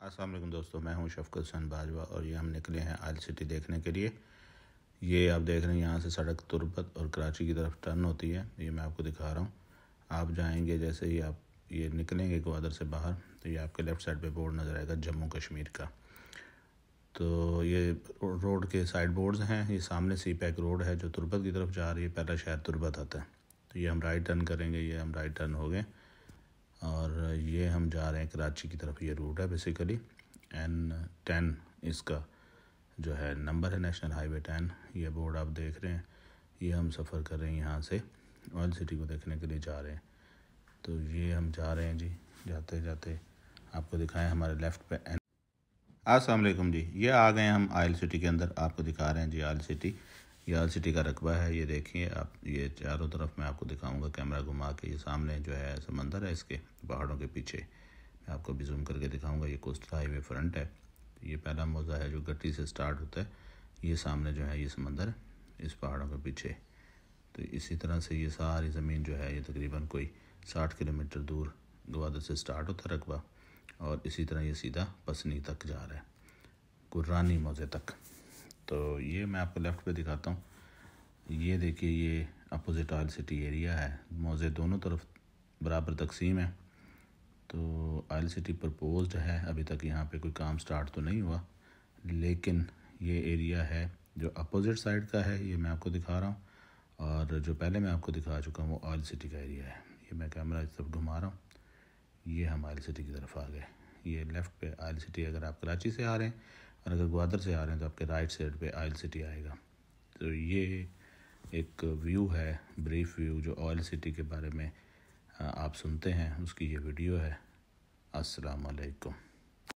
असलम दोस्तों, मैं हूँ शफकत हसन बाजवा और ये हम निकले हैं आयल सिटी देखने के लिए। ये आप देख रहे हैं, यहाँ से सड़क तुरबत और कराची की तरफ़ टर्न होती है। ये मैं आपको दिखा रहा हूँ। आप जाएँगे जैसे ही आप ये निकलेंगे ग्वादर से बाहर तो ये आपके लेफ़्ट साइड पे बोर्ड नज़र आएगा, जम्मू कश्मीर का। तो ये रोड के साइड बोर्ड्स हैं, ये सामने सी पैक रोड है जो तुरबत की तरफ़ जा रही है, पहला शहर तुरबत आता है। तो ये हम राइट टर्न करेंगे, ये हम राइट टर्न हो गए। और ये हम जा रहे हैं कराची की तरफ़, ये रूट है बेसिकली एन टेन इसका जो है नंबर है नेशनल हाईवे टेन ये बोर्ड आप देख रहे हैं। ये हम सफ़र कर रहे हैं यहाँ से ऑयल सिटी को देखने के लिए जा रहे हैं। तो ये हम जा रहे हैं जी, जाते जाते आपको दिखाएँ हमारे लेफ़्ट पे एन असलम जी। ये आ गए हम आयल सिटी के अंदर, आपको दिखा रहे हैं जी आयल सिटी ये सिटी का रकबा है, ये देखिए, आप, ये चारों तरफ़ मैं आपको दिखाऊँगा कैमरा घुमा के, ये सामने जो है समंदर है इसके पहाड़ों के पीछे। मैं आपको भी जूम करके दिखाऊँगा, ये कोस्टल हाईवे फ्रंट है। ये पहला मौज़ा है जो गट्टी से स्टार्ट होता है। ये सामने जो है ये समंदर इस पहाड़ों के पीछे। तो इसी तरह से ये सारी ज़मीन जो है, ये तकरीबन कोई साठ किलोमीटर दूर गवादर से स्टार्ट होता है रकबा, और इसी तरह ये सीधा पसनी तक जा रहा है गुर्रानी मौज़े तक। तो ये मैं आपको लेफ़्ट पे दिखाता हूँ। ये देखिए, ये अपोजिट ऑयल सिटी एरिया है। मौजे दोनों तरफ़ बराबर तकसीम है। तो ऑयल सिटी प्रपोज्ड है। अभी तक यहाँ पे कोई काम स्टार्ट तो नहीं हुआ। लेकिन ये एरिया है जो अपोजिट साइड का है, ये मैं आपको दिखा रहा हूँ। और जो पहले मैं आपको दिखा चुका हूँ, वो ऑयल सिटी का एरिया है। ये मैं कैमरा इस तरफ़ घुमा रहा हूँ। ये हम ऑयल सिटी की तरफ़ आ गए। ये लेफ़्ट पे ऑयल सिटी अगर आप कराची से आ रहे हैं और अगर ग्वादर से आ रहे हैं तो आपके राइट साइड पे ऑयल सिटी आएगा। तो ये एक व्यू है ब्रीफ व्यू जो ऑयल सिटी के बारे में आप सुनते हैं, उसकी ये वीडियो है। अस्सलाम वालेकुम